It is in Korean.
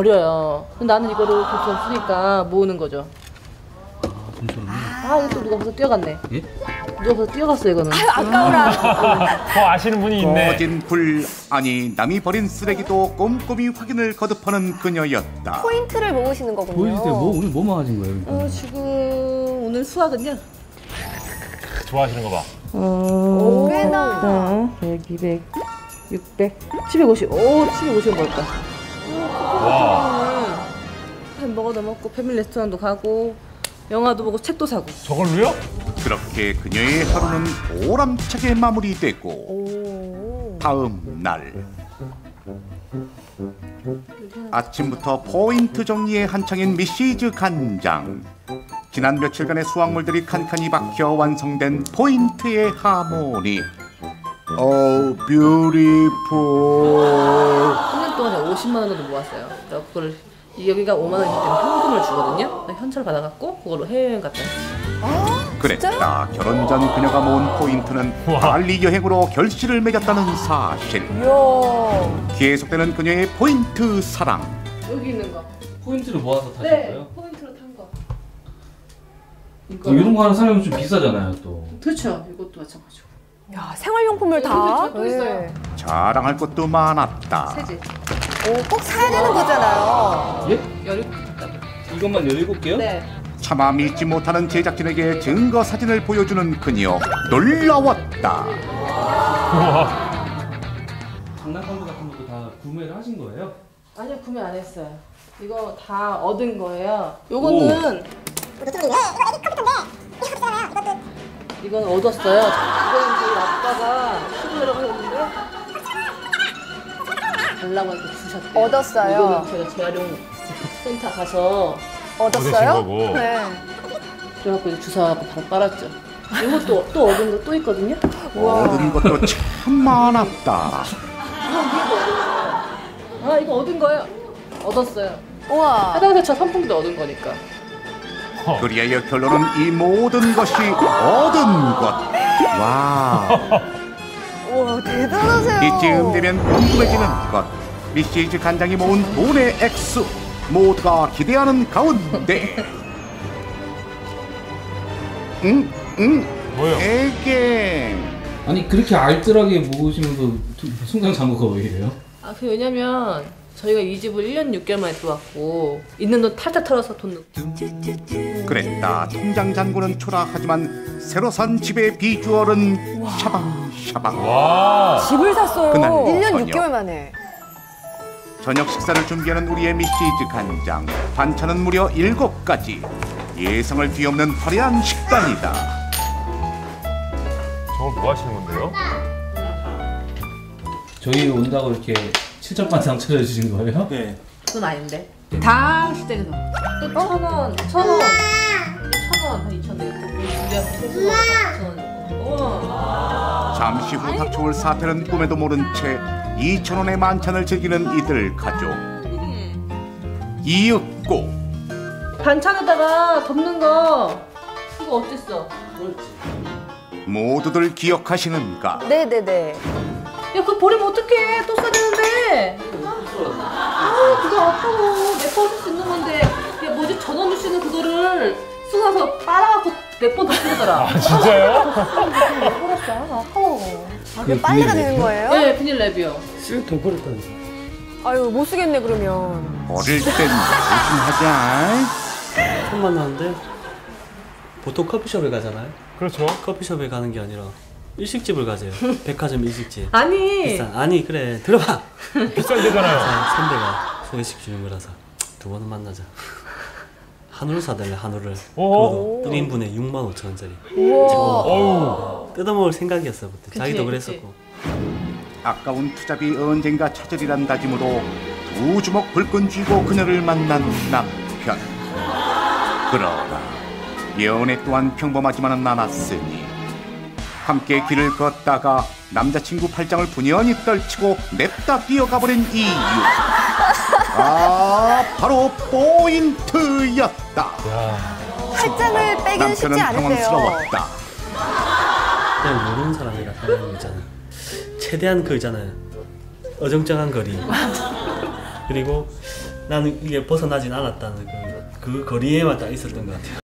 버려요. 근데 나는 이거를 돈처럼 쓰니까 모으는 거죠. 돈처럼요? 아, 이거 또 누가 벌써 뛰어갔네. 예? 누가 벌써 뛰어갔어, 이거는. 아까워라. 더 아시는 분이 있네. 꺼진 불 아니 남이 버린 쓰레기도 꼼꼼히 확인을 거듭하는 그녀였다. 포인트를 모으시는 거군요. 보여주세요. 뭐 오늘 뭐 맞은 거예요? 어, 지금 오늘 수학은요? 좋아하시는 거 봐. 어, 꽤나. 100, 200, 600, 750. 오, 750은 뭘까? 와. 햄버거도 먹고 패밀리 레스토랑도 가고 영화도 보고 책도 사고. 저걸로요? 그렇게 그녀의 하루는 보람차게 마무리됐고 다음 날 아침부터 포인트 정리에 한창인 미시즈 간장 지난 며칠간의 수확물들이 칸칸이 박혀 완성된 포인트의 하모니 오 beautiful 3년 동안에 50만 원 정도 모았어요. 그래서 그걸 이 여기가 5만 원이기 때문에 현금을 주거든요. 현찰 받아갖고 그걸로 해외여행 갔다 왔어요. 그랬다 결혼 전 그녀가 모은 포인트는. 발리 여행으로 결실을 맺었다는 사실 이야. 계속되는 그녀의 포인트 사랑 여기 있는 거. 포인트를 모아서 타신 네, 거예요? 포인트로 탄 거. 어, 이런 거 하는 사람은 좀 비싸잖아요, 또. 그렇죠. 이것도 마찬가지고. 야, 생활용품을 다. 또 있어요. 자랑할 것도 많았다 세제. 오, 꼭 사야 되는 거잖아요. 예? 열. 이것만 17개요? 네. 차마 믿지 못하는 제작진에게 증거 사진을 보여주는 그녀 놀라웠다 장난감도 같은 것도 다 구매를 하신 거예요? 아니요 구매 안 했어요. 이거 다 얻은 거예요. 요거는 이건 얻었어요. 저희 아빠가 달라고 해서 주셨대요. 얻었어요? 이거는 제가 재활용 센터 가서 얻었어요? 거고. 네. 그래갖고 이제 주사하고 바로 빨았죠. 이것도 또 얻은 거 또 있거든요. 얻은 것도 참 많았다 아 이거 얻은 거예요. 얻었어요. 우와. 해당대차 선풍기도 얻은 거니까. 그리하여 결론은 이 모든 것이 얻은 것 와 우와, 대단하세요. 이쯤 되면 궁금해지는 것 미시즈 간장이 모은 돈의 액수 모두가 기대하는 가운데 응? 응? 뭐요? 에게 아니, 그렇게 알뜰하게 모으시면서 두- 순간 잔고가 왜 이래요? 아, 그 왜냐면 저희가 이 집을 1년 6개월 만에 들어왔고 있는 돈 탈탈 털어서 돈 넣고 그랬다 통장 잔고는 초라하지만 새로 산 집의 비주얼은 샤방 샤방 와. 집을 샀어요. 그날 1년 저녁. 6개월 만에. 저녁 식사를 준비하는 우리의 미시즈 간장 반찬은 무려 7가지 예상을 뒤엎는 화려한 식단이다 저걸 뭐 하시는 건데요? 저희 온다고 이렇게 칠첩반상 차려주신 거예요? 네. 그건 아닌데. 다 시댁에서. 또 천 원, 천 원, 천 원, 한 이천 되겠다. 준비하고 소주로 천 원. 우와. 잠시 후 닥쳐올 사태는 꿈에도 모른 채 2천 원의 만찬을 즐기는 이들 가족. 이윽고. 반찬에다가 덮는 거 그거 어땠어? 모두들 기억하시는가. 네네네. 야 그거 버리면 어떡해? 또 써야 되는데. 아 그거 아까워. 몇번 쓸수 있는 건데. 야 뭐지? 전원 주시는 그거를 쓰고 나서 빨아갖고 몇 번 더 쓰더라. 아, 진짜요? 아, 그게 그 빨래가 되는 거예요? 네 비닐 랩이요 쓰레기통 버렸다니까. 아유, 못 쓰겠네, 그러면. 어릴 땐 조심하자 처음 만나는데 보통 커피숍에 가잖아요. 그렇죠. 커피숍에 가는 게 아니라 일식집을 가세요. 백화점 일식집. 아니 비싼. 아니 그래 들어봐. 비싼 데잖아요. 아, 선배가 소개식 주는 거라서 두 번은 만나자. 한우를 사달래 한우를. 오. 그것도 1인분에 6만 5천 원짜리. 어우. 뜯어먹을 생각이었어 그때. 그치, 자기도. 그랬었고. 아까운 투잡이 언젠가 찾으리란 다짐으로 두 주먹 불끈 쥐고 그녀를 만난 남편 그러나 연애 또한 평범하지만은 않았으니 함께 길을 걷다가 남자친구 팔짱을 분연히 떨치고 냅다 뛰어가버린 이유 아 바로 포인트였다 야. 팔짱을 빼기는 쉽지 않은데요. 당황스러웠다 그냥 모르는 사람이라 하는 거 있잖아. 최대한 그 있잖아요. 어정쩡한 거리. 그리고 나는 이게 벗어나진 않았다는 그, 그 거리에만 딱 있었던 것 같아요